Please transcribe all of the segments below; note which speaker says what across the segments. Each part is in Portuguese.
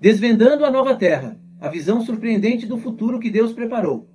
Speaker 1: Desvendando a Nova Terra, a visão surpreendente do futuro que Deus preparou.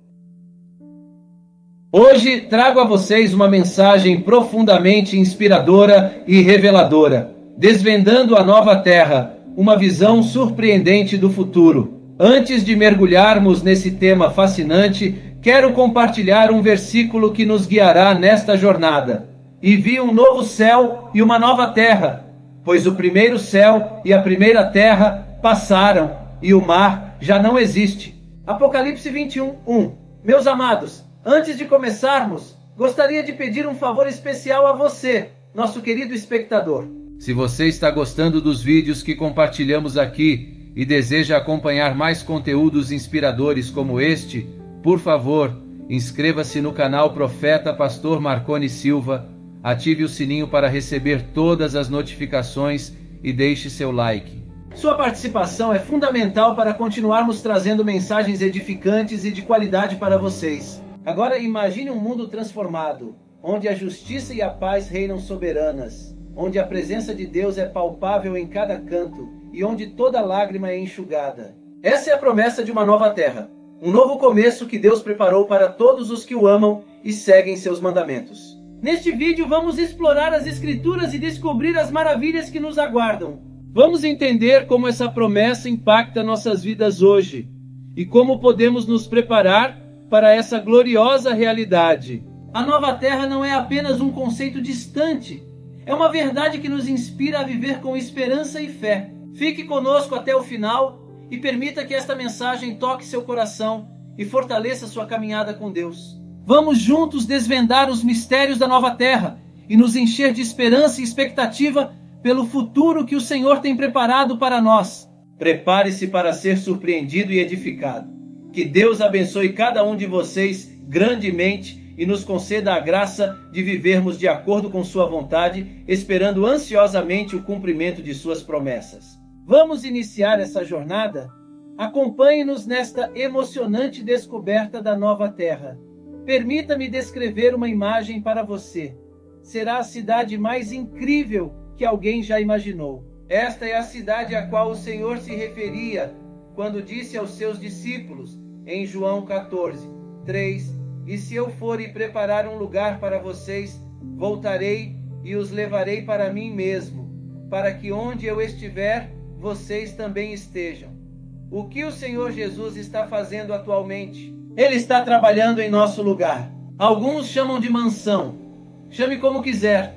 Speaker 1: Hoje trago a vocês uma mensagem profundamente inspiradora e reveladora, desvendando a nova terra, uma visão surpreendente do futuro. Antes de mergulharmos nesse tema fascinante, quero compartilhar um versículo que nos guiará nesta jornada. E vi um novo céu e uma nova terra, pois o primeiro céu e a primeira terra passaram e o mar já não existe. Apocalipse 21, 1. Meus amados, Antes de começarmos, gostaria de pedir um favor especial a você, nosso querido espectador.
Speaker 2: Se você está gostando dos vídeos que compartilhamos aqui e deseja acompanhar mais conteúdos inspiradores como este, por favor, inscreva-se no canal Profeta Pastor Marcone Silva, ative o sininho para receber todas as notificações e deixe seu like.
Speaker 1: Sua participação é fundamental para continuarmos trazendo mensagens edificantes e de qualidade para vocês. Agora imagine um mundo transformado, onde a justiça e a paz reinam soberanas, onde a presença de Deus é palpável em cada canto e onde toda lágrima é enxugada. Essa é a promessa de uma nova terra, um novo começo que Deus preparou para todos os que o amam e seguem seus mandamentos. Neste vídeo vamos explorar as escrituras e descobrir as maravilhas que nos aguardam. Vamos entender como essa promessa impacta nossas vidas hoje e como podemos nos preparar para essa gloriosa realidade. A nova terra não é apenas um conceito distante, é uma verdade que nos inspira a viver com esperança e fé. Fique conosco até o final e permita que esta mensagem toque seu coração e fortaleça sua caminhada com Deus. Vamos juntos desvendar os mistérios da nova terra e nos encher de esperança e expectativa pelo futuro que o Senhor tem preparado para nós. Prepare-se para ser surpreendido e edificado. Que Deus abençoe cada um de vocês grandemente e nos conceda a graça de vivermos de acordo com Sua vontade, esperando ansiosamente o cumprimento de Suas promessas. Vamos iniciar essa jornada? Acompanhe-nos nesta emocionante descoberta da nova terra. Permita-me descrever uma imagem para você. Será a cidade mais incrível que alguém já imaginou. Esta é a cidade a qual o Senhor se referia quando disse aos seus discípulos: em João 14, 3: E se eu for e preparar um lugar para vocês, voltarei e os levarei para mim mesmo, para que onde eu estiver, vocês também estejam. O que o Senhor Jesus está fazendo atualmente? Ele está trabalhando em nosso lugar. Alguns chamam de mansão. Chame como quiser,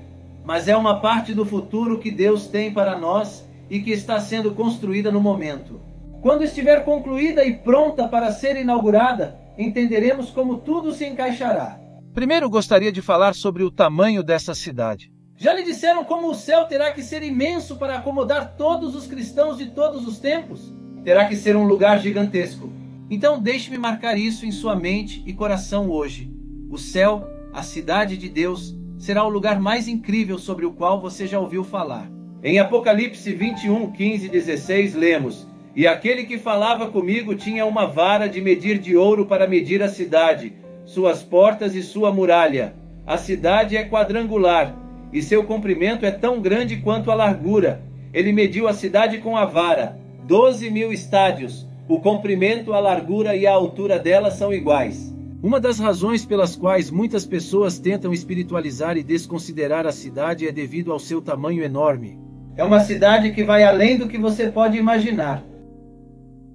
Speaker 1: mas é uma parte do futuro que Deus tem para nós e que está sendo construída no momento. Quando estiver concluída e pronta para ser inaugurada, entenderemos como tudo se encaixará.
Speaker 2: Primeiro gostaria de falar sobre o tamanho dessa cidade.
Speaker 1: Já lhe disseram como o céu terá que ser imenso para acomodar todos os cristãos de todos os tempos? Terá que ser um lugar gigantesco. Então deixe-me marcar isso em sua mente e coração hoje. O céu, a cidade de Deus, será o lugar mais incrível sobre o qual você já ouviu falar. Em Apocalipse 21, 15 e 16, lemos: e aquele que falava comigo tinha uma vara de medir de ouro para medir a cidade, suas portas e sua muralha. A cidade é quadrangular, e seu comprimento é tão grande quanto a largura. Ele mediu a cidade com a vara, doze mil estádios. O comprimento, a largura e a altura dela são iguais. Uma das razões pelas quais muitas pessoas tentam espiritualizar e desconsiderar a cidade é devido ao seu tamanho enorme. É uma cidade que vai além do que você pode imaginar.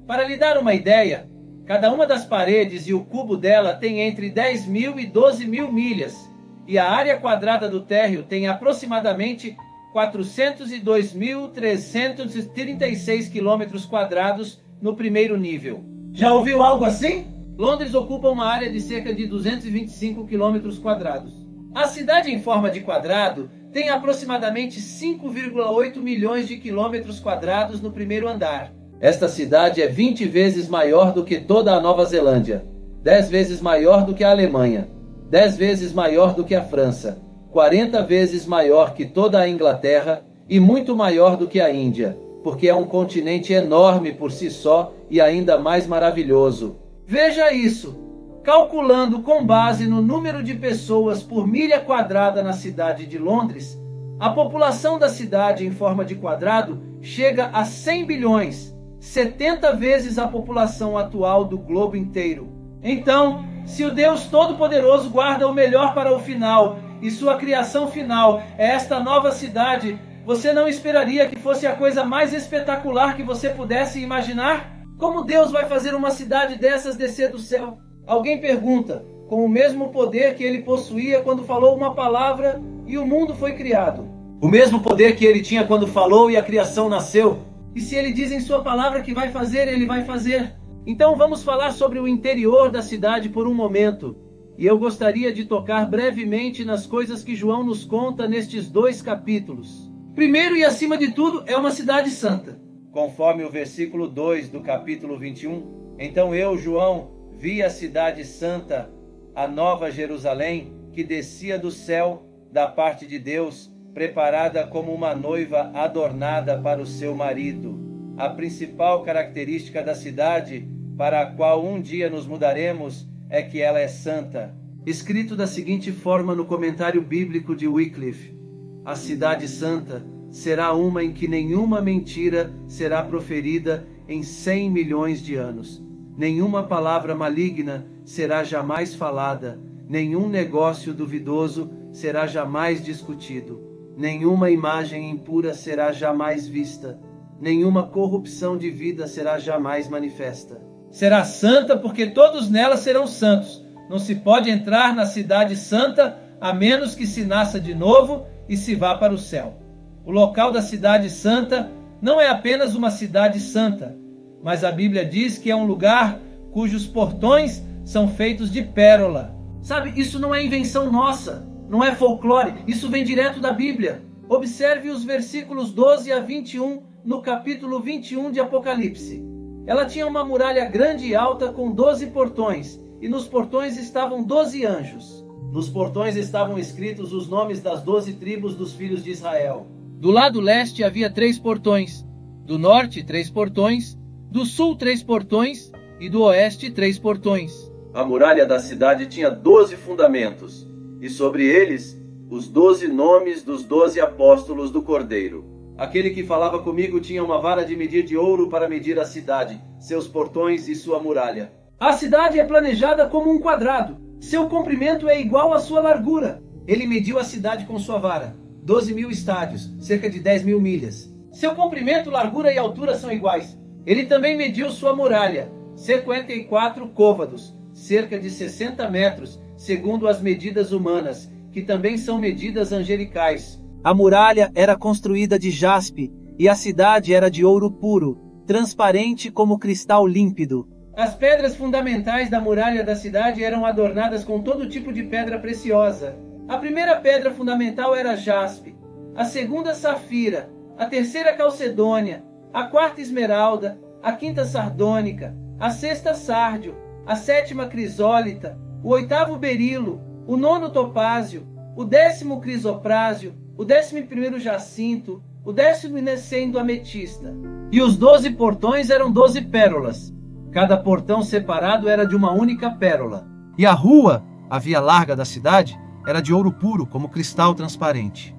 Speaker 1: Para lhe dar uma ideia, cada uma das paredes e o cubo dela tem entre 10 mil e 12 mil milhas, e a área quadrada do térreo tem aproximadamente 402.336 quilômetros quadrados no primeiro nível. Já ouviu algo assim? Londres ocupa uma área de cerca de 225 quilômetros quadrados. A cidade em forma de quadrado tem aproximadamente 5,8 milhões de quilômetros quadrados no primeiro andar. Esta cidade é 20 vezes maior do que toda a Nova Zelândia, 10 vezes maior do que a Alemanha, 10 vezes maior do que a França, 40 vezes maior que toda a Inglaterra e muito maior do que a Índia, porque é um continente enorme por si só e ainda mais maravilhoso. Veja isso! Calculando com base no número de pessoas por milha quadrada na cidade de Londres, a população da cidade em forma de quadrado chega a 100 bilhões 70 vezes a população atual do globo inteiro. Então, se o Deus Todo-Poderoso guarda o melhor para o final e sua criação final é esta nova cidade, você não esperaria que fosse a coisa mais espetacular que você pudesse imaginar? Como Deus vai fazer uma cidade dessas descer do céu? Alguém pergunta, com o mesmo poder que ele possuía quando falou uma palavra e o mundo foi criado. O mesmo poder que ele tinha quando falou e a criação nasceu. E se ele diz em sua palavra que vai fazer, ele vai fazer. Então vamos falar sobre o interior da cidade por um momento. E eu gostaria de tocar brevemente nas coisas que João nos conta nestes dois capítulos. Primeiro e acima de tudo, é uma cidade santa. Conforme o versículo 2 do capítulo 21, então eu, João, vi a cidade santa, a nova Jerusalém, que descia do céu da parte de Deus, preparada como uma noiva adornada para o seu marido. A principal característica da cidade, para a qual um dia nos mudaremos, é que ela é santa. Escrito da seguinte forma no comentário bíblico de Wycliffe: A cidade santa será uma em que nenhuma mentira será proferida em cem milhões de anos. Nenhuma palavra maligna será jamais falada, nenhum negócio duvidoso será jamais discutido, nenhuma imagem impura será jamais vista, nenhuma corrupção de vida será jamais manifesta. Será santa porque todos nela serão santos. Não se pode entrar na cidade santa a menos que se nasça de novo e se vá para o céu. O local da cidade santa não é apenas uma cidade santa, mas a Bíblia diz que é um lugar cujos portões são feitos de pérola. Sabe, isso não é invenção nossa, não é folclore, isso vem direto da Bíblia. Observe os versículos 12 a 21 no capítulo 21 de Apocalipse. Ela tinha uma muralha grande e alta com doze portões, e nos portões estavam doze anjos. Nos portões estavam escritos os nomes das doze tribos dos filhos de Israel. Do lado leste havia três portões, do norte três portões, do sul três portões e do oeste três portões. A muralha da cidade tinha doze fundamentos, e sobre eles os doze nomes dos doze apóstolos do Cordeiro. Aquele que falava comigo tinha uma vara de medir de ouro para medir a cidade, seus portões e sua muralha. A cidade é planejada como um quadrado. Seu comprimento é igual à sua largura. Ele mediu a cidade com sua vara. 12 mil estádios, cerca de 10 mil milhas. Seu comprimento, largura e altura são iguais. Ele também mediu sua muralha, 54 côvados, cerca de 60 metros, segundo as medidas humanas, que também são medidas angelicais. A muralha era construída de jaspe e a cidade era de ouro puro, transparente como cristal límpido. As pedras fundamentais da muralha da cidade eram adornadas com todo tipo de pedra preciosa. A primeira pedra fundamental era jaspe, a segunda safira, a terceira calcedônia, a quarta esmeralda, a quinta sardônica, a sexta sárdio, a sétima crisólita, o oitavo berilo, o nono topázio, o décimo crisoprásio, o décimo primeiro jacinto, o décimo inecendo ametista. E os doze portões eram doze pérolas. Cada portão separado era de uma única pérola. E a rua, a via larga da cidade, era de ouro puro, como cristal transparente.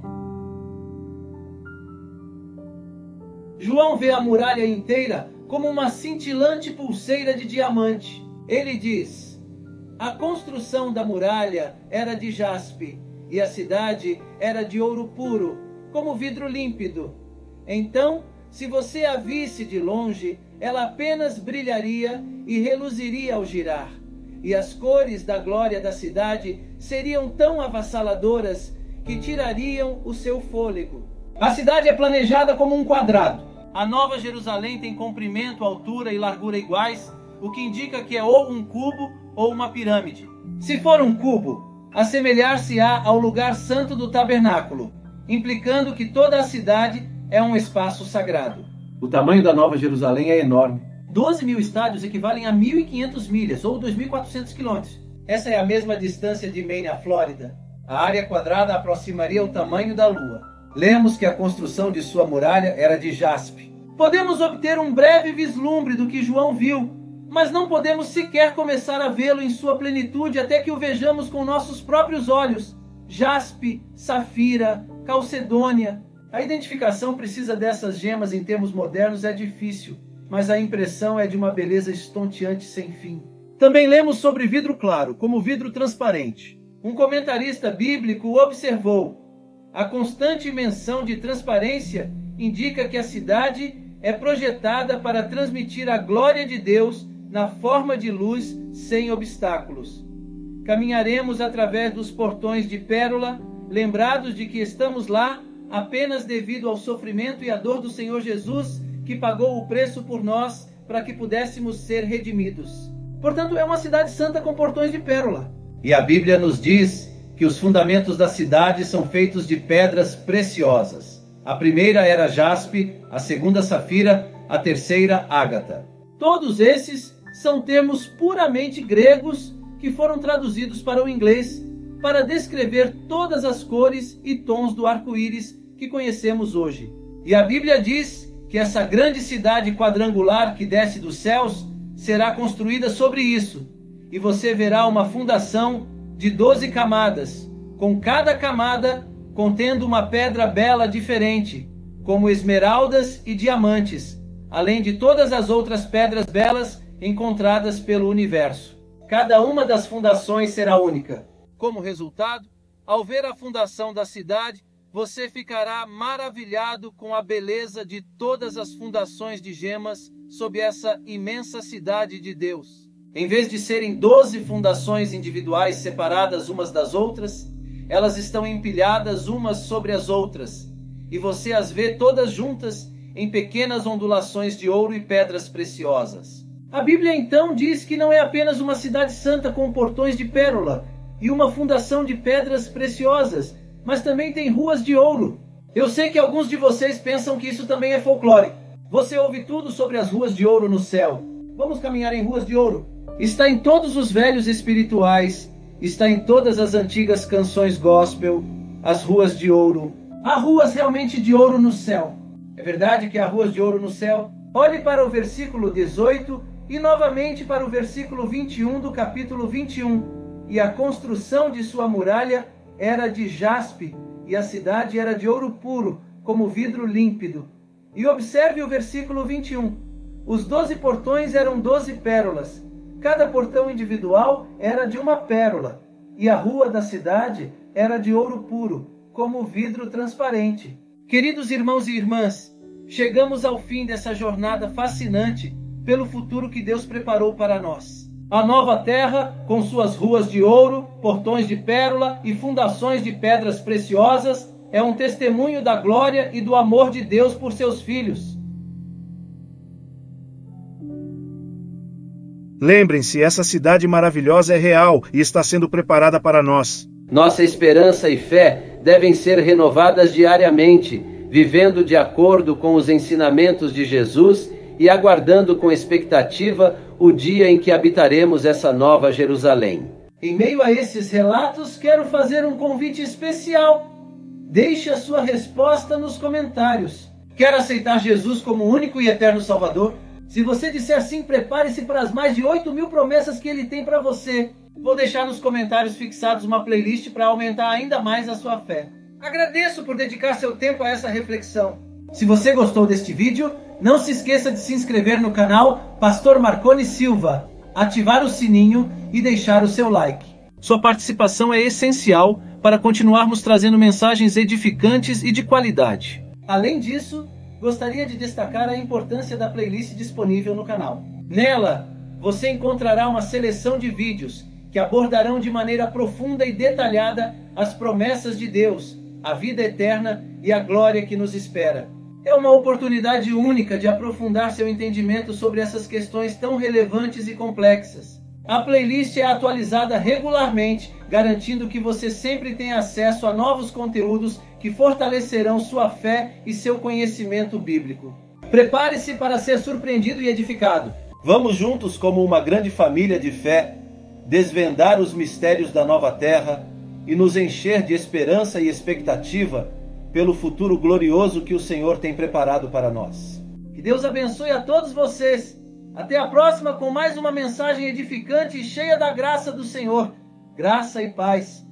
Speaker 1: João vê a muralha inteira como uma cintilante pulseira de diamante. Ele diz: A construção da muralha era de jaspe e a cidade era de ouro puro, como vidro límpido. Então, se você a visse de longe, ela apenas brilharia e reluziria ao girar e as cores da glória da cidade seriam tão avassaladoras que tirariam o seu fôlego. A cidade é planejada como um quadrado. A Nova Jerusalém tem comprimento, altura e largura iguais, o que indica que é ou um cubo ou uma pirâmide. Se for um cubo, assemelhar-se-á ao lugar santo do tabernáculo, implicando que toda a cidade é um espaço sagrado. O tamanho da Nova Jerusalém é enorme 12 mil estádios equivalem a 1.500 milhas, ou 2.400 quilômetros. Essa é a mesma distância de Maine à Flórida. A área quadrada aproximaria o tamanho da Lua. Lemos que a construção de sua muralha era de jaspe. Podemos obter um breve vislumbre do que João viu, mas não podemos sequer começar a vê-lo em sua plenitude até que o vejamos com nossos próprios olhos. Jaspe, safira, calcedônia. A identificação precisa dessas gemas em termos modernos é difícil mas a impressão é de uma beleza estonteante sem fim. Também lemos sobre vidro claro, como vidro transparente. Um comentarista bíblico observou: a constante menção de transparência indica que a cidade é projetada para transmitir a glória de Deus na forma de luz sem obstáculos. Caminharemos através dos portões de pérola, lembrados de que estamos lá apenas devido ao sofrimento e à dor do Senhor Jesus, que pagou o preço por nós para que pudéssemos ser redimidos. Portanto, é uma cidade santa com portões de pérola.
Speaker 2: E a Bíblia nos diz que os fundamentos da cidade são feitos de pedras preciosas. A primeira era jaspe, a segunda safira, a terceira ágata.
Speaker 1: Todos esses são termos puramente gregos que foram traduzidos para o inglês para descrever todas as cores e tons do arco-íris que conhecemos hoje. E a Bíblia diz que essa grande cidade quadrangular que desce dos céus será construída sobre isso, e você verá uma fundação de doze camadas, com cada camada contendo uma pedra bela diferente, como esmeraldas e diamantes, além de todas as outras pedras belas encontradas pelo universo. Cada uma das fundações será única. Como resultado, ao ver a fundação da cidade, você ficará maravilhado com a beleza de todas as fundações de gemas sob essa imensa cidade de Deus. Em vez de serem doze fundações individuais separadas umas das outras, elas estão empilhadas umas sobre as outras, e você as vê todas juntas em pequenas ondulações de ouro e pedras preciosas. A Bíblia então diz que não é apenas uma cidade santa com portões de pérola e uma fundação de pedras preciosas, mas também tem ruas de ouro. Eu sei que alguns de vocês pensam que isso também é folclore. Você ouve tudo sobre as ruas de ouro no céu. Vamos caminhar em ruas de ouro. Está em todos os velhos espirituais, está em todas as antigas canções gospel, as ruas de ouro. Há ruas realmente de ouro no céu. É verdade que há ruas de ouro no céu? Olhe para o versículo 18 e novamente para o versículo 21 do capítulo 21. E a construção de sua muralha era de jaspe, e a cidade era de ouro puro, como vidro límpido. E observe o versículo 21. Os doze portões eram doze pérolas. Cada portão individual era de uma pérola. E a rua da cidade era de ouro puro, como vidro transparente. Queridos irmãos e irmãs, chegamos ao fim dessa jornada fascinante pelo futuro que Deus preparou para nós. A nova terra, com suas ruas de ouro, portões de pérola e fundações de pedras preciosas, é um testemunho da glória e do amor de Deus por seus filhos.
Speaker 3: Lembrem-se, essa cidade maravilhosa é real e está sendo preparada para nós.
Speaker 2: Nossa esperança e fé devem ser renovadas diariamente, vivendo de acordo com os ensinamentos de Jesus e aguardando com expectativa o dia em que habitaremos essa nova Jerusalém.
Speaker 1: Em meio a esses relatos, quero fazer um convite especial Deixe a sua resposta nos comentários. Quer aceitar Jesus como único e eterno Salvador? Se você disser sim, prepare-se para as mais de 8 mil promessas que ele tem para você. Vou deixar nos comentários fixados uma playlist para aumentar ainda mais a sua fé. Agradeço por dedicar seu tempo a essa reflexão. Se você gostou deste vídeo, não se esqueça de se inscrever no canal Pastor Marcone Silva, ativar o sininho e deixar o seu like. Sua participação é essencial para continuarmos trazendo mensagens edificantes e de qualidade. Além disso, gostaria de destacar a importância da playlist disponível no canal. Nela, você encontrará uma seleção de vídeos que abordarão de maneira profunda e detalhada as promessas de Deus, a vida eterna e a glória que nos espera. É uma oportunidade única de aprofundar seu entendimento sobre essas questões tão relevantes e complexas. A playlist é atualizada regularmente, garantindo que você sempre tenha acesso a novos conteúdos que fortalecerão sua fé e seu conhecimento bíblico. Prepare-se para ser surpreendido e edificado. Vamos juntos, como uma grande família de fé, desvendar os mistérios da nova terra e nos encher de esperança e expectativa pelo futuro glorioso que o Senhor tem preparado para nós. Que Deus abençoe a todos vocês até a próxima com mais uma mensagem edificante e cheia da graça do Senhor. Graça e paz.